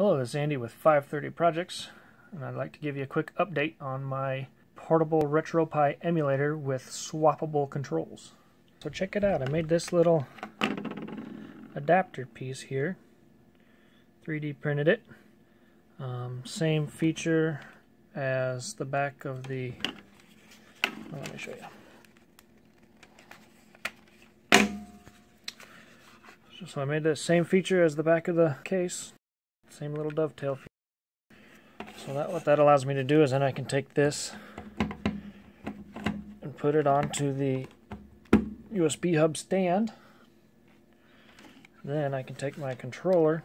Hello, this is Andy with 530 Projects, and I'd like to give you a quick update on my portable RetroPie emulator with swappable controls. So check it out, I made this little adapter piece here, 3D printed it. Um, same feature as the back of the, well, let me show you. So I made the same feature as the back of the case, same little dovetail. So that what that allows me to do is then I can take this and put it onto the USB hub stand. Then I can take my controller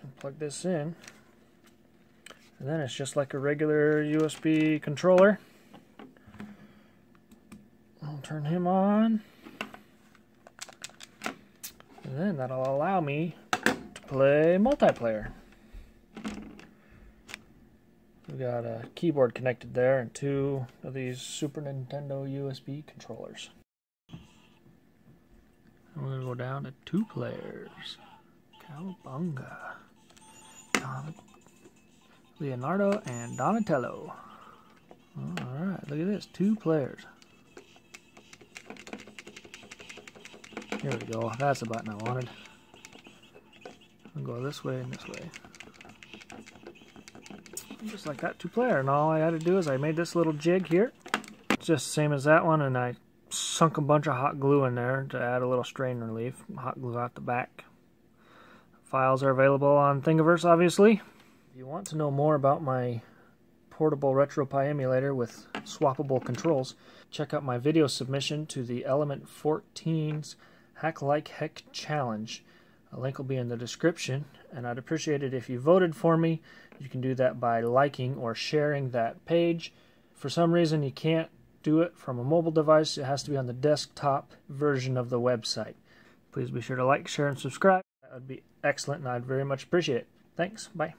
and plug this in. And then it's just like a regular USB controller. I'll turn him on. And then that'll allow me play multiplayer. We've got a keyboard connected there and two of these Super Nintendo USB controllers. We're going to go down to two players. Cowabunga. Don Leonardo and Donatello. Alright, look at this. Two players. Here we go. That's the button I wanted. I'll go this way and this way. Just like that two player. And all I had to do is I made this little jig here. Just same as that one. And I sunk a bunch of hot glue in there to add a little strain relief. Hot glue out the back. Files are available on Thingiverse, obviously. If you want to know more about my portable RetroPie emulator with swappable controls, check out my video submission to the Element 14's Hack Like Heck Challenge. A link will be in the description, and I'd appreciate it if you voted for me. You can do that by liking or sharing that page. For some reason, you can't do it from a mobile device. It has to be on the desktop version of the website. Please be sure to like, share, and subscribe. That would be excellent, and I'd very much appreciate it. Thanks. Bye.